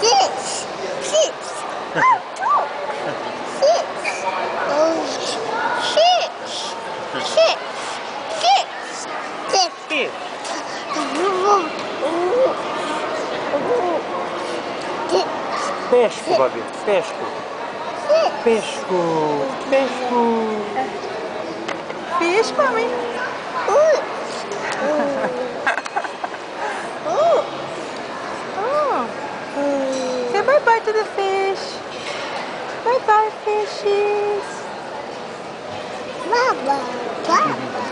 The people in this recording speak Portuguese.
Six. Six. Oh, oh. Six. Oh, six. Six. Six. Six. Six. Pesco, Babi. Pesco. Six. Pesco. Pesco. Fish, Bye bye to the fish. Bye bye, fishes. Bye bye. Bye bye.